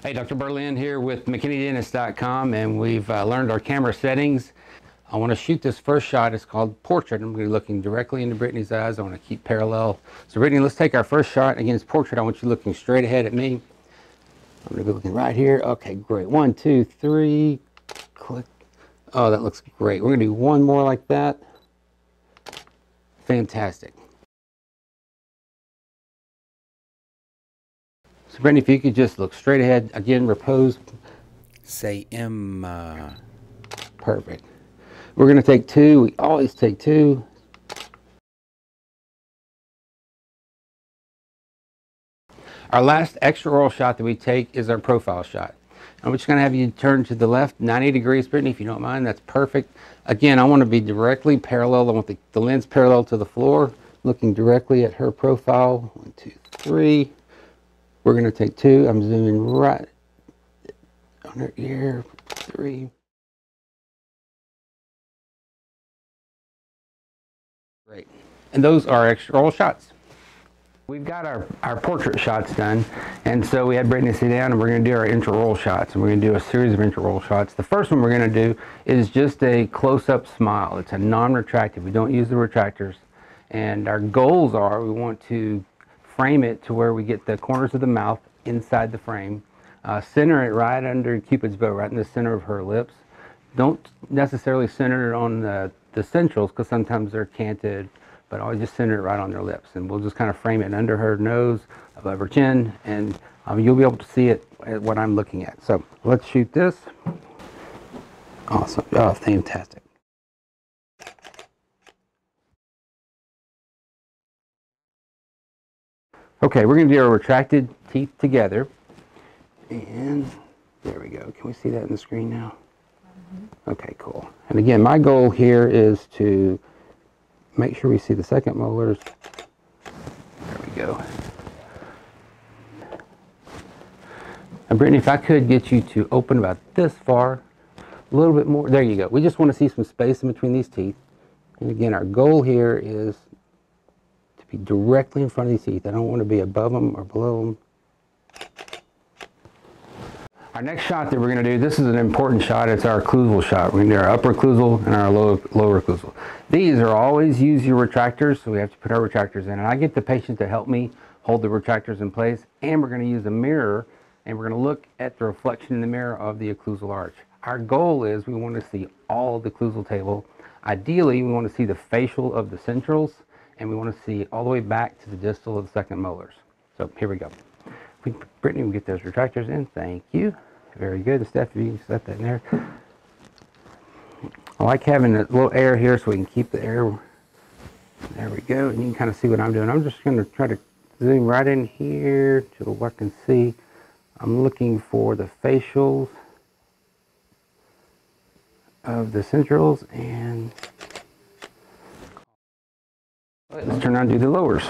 Hey, Dr. Berlin here with McKinneyDentist.com and we've uh, learned our camera settings. I want to shoot this first shot. It's called portrait. I'm going to be looking directly into Brittany's eyes. I want to keep parallel. So Brittany, let's take our first shot. Again, it's portrait. I want you looking straight ahead at me. I'm going to be looking right here. Okay, great. One, two, three. Click. Oh, that looks great. We're going to do one more like that. Fantastic. So Brittany, if you could just look straight ahead. Again, repose. Say M. Uh, perfect. We're going to take two. We always take two. Our last extraoral shot that we take is our profile shot. I'm just going to have you turn to the left 90 degrees, Brittany, if you don't mind. That's perfect. Again, I want to be directly parallel. I want the, the lens parallel to the floor, looking directly at her profile. One, two, three. We're going to take two. I'm zooming right on her ear. Three. Great. And those are extraoral shots. We've got our, our portrait shots done, and so we had Brittany sit down and we're going to do our intraoral shots, and we're going to do a series of intraoral shots. The first one we're going to do is just a close-up smile. It's a non-retractive. We don't use the retractors, and our goals are we want to frame it to where we get the corners of the mouth inside the frame, uh, center it right under Cupid's bow, right in the center of her lips. Don't necessarily center it on the, the centrals because sometimes they're canted but I'll just center it right on their lips. And we'll just kind of frame it under her nose, above her chin, and um, you'll be able to see it at what I'm looking at. So let's shoot this. Awesome. Oh, fantastic. Okay, we're going to do our retracted teeth together. And there we go. Can we see that in the screen now? Mm-hmm. Okay, cool. And again, my goal here is to make sure we see the second molars. There we go. And Brittany, if I could get you to open about this far, a little bit more. There you go. We just want to see some space in between these teeth. And again, our goal here is be directly in front of these teeth. I don't want to be above them or below them. Our next shot that we're going to do, this is an important shot. It's our occlusal shot. We're going to do our upper occlusal and our lower, lower occlusal. These are always use your retractors, so we have to put our retractors in. And I get the patient to help me hold the retractors in place. And we're going to use a mirror, and we're going to look at the reflection in the mirror of the occlusal arch. Our goal is we want to see all the occlusal table. Ideally, we want to see the facial of the centrals, and we want to see all the way back to the distal of the second molars. So here we go. We, Brittany, we get those retractors in. Thank you. Very good. Steph, you can set that in there. I like having a little air here so we can keep the air. There we go. And you can kind of see what I'm doing. I'm just going to try to zoom right in here till I can see. I'm looking for the facials of the centrals and let's turn on and do the lowers.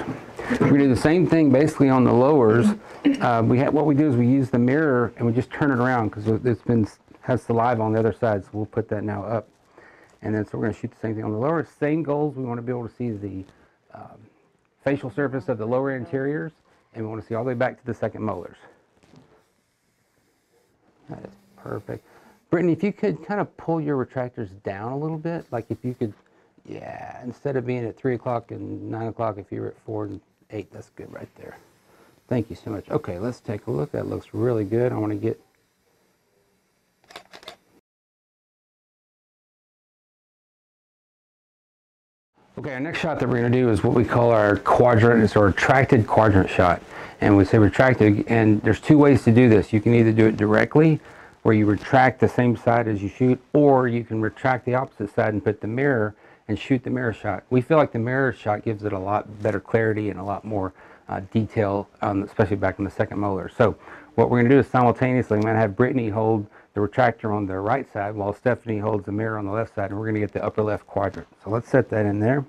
We do the same thing basically on the lowers. Uh, we have, what we do is we use the mirror and we just turn it around because it's been has saliva on the other side. So we'll put that now up. And then so we're going to shoot the same thing on the lower. Same goals. We want to be able to see the um, facial surface of the lower anteriors and we want to see all the way back to the second molars. That is perfect. Brittany, if you could kind of pull your retractors down a little bit, like if you could, yeah, instead of being at 3 o'clock and 9 o'clock, if you were at 4 and eight. That's good right there. Thank you so much. Okay, let's take a look. That looks really good. I want to get Okay, our next shot that we're going to do is what we call our quadrant. It's a retracted quadrant shot. And we say retracted, and there's two ways to do this. You can either do it directly, where you retract the same side as you shoot, or you can retract the opposite side and put the mirror and shoot the mirror shot. We feel like the mirror shot gives it a lot better clarity and a lot more uh, detail, um, especially back in the second molar. So what we're going to do is simultaneously, I'm going to have Brittany hold the retractor on the right side while Stephanie holds the mirror on the left side, and we're going to get the upper left quadrant. So let's set that in there.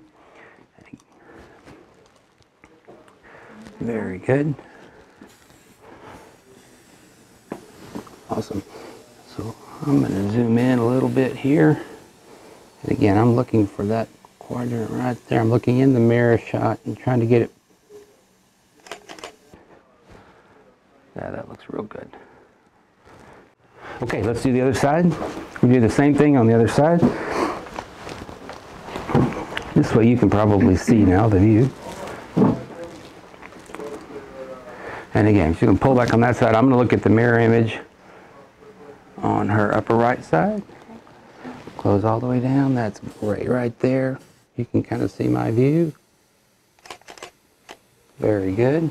Very good. Awesome. So I'm going to zoom in a little bit here. And again, I'm looking for that quadrant right there. I'm looking in the mirror shot and trying to get it. Yeah, that looks real good. Okay, let's do the other side. We do the same thing on the other side. This way you can probably see now the view. And again, you can pull back on that side, I'm going to look at the mirror image on her upper right side. Close all the way down. That's great right there. You can kind of see my view. Very good.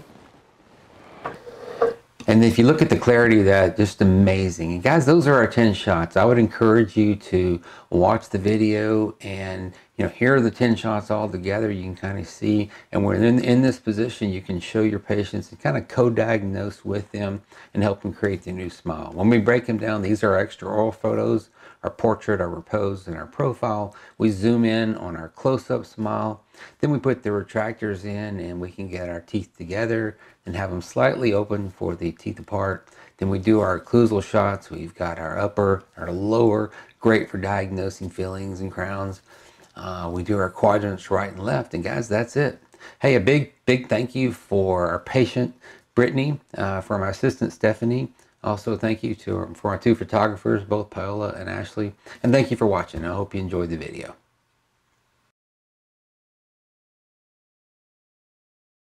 And if you look at the clarity of that, just amazing. And guys, those are our 10 shots. I would encourage you to watch the video and, you know, here are the 10 shots all together. You can kind of see, and when in, in this position, you can show your patients and kind of co-diagnose with them and help them create the new smile. When we break them down, these are our extra oral photos, our portrait, our repose, and our profile. We zoom in on our close-up smile. Then we put the retractors in and we can get our teeth together and have them slightly open for the teeth apart. Then we do our occlusal shots. We've got our upper, our lower, great for diagnosing fillings and crowns. Uh, we do our quadrants right and left. And guys, that's it. Hey, a big, big thank you for our patient, Brittany, uh, for my assistant, Stephanie. Also, thank you to for our two photographers, both Paola and Ashley. And thank you for watching. I hope you enjoyed the video.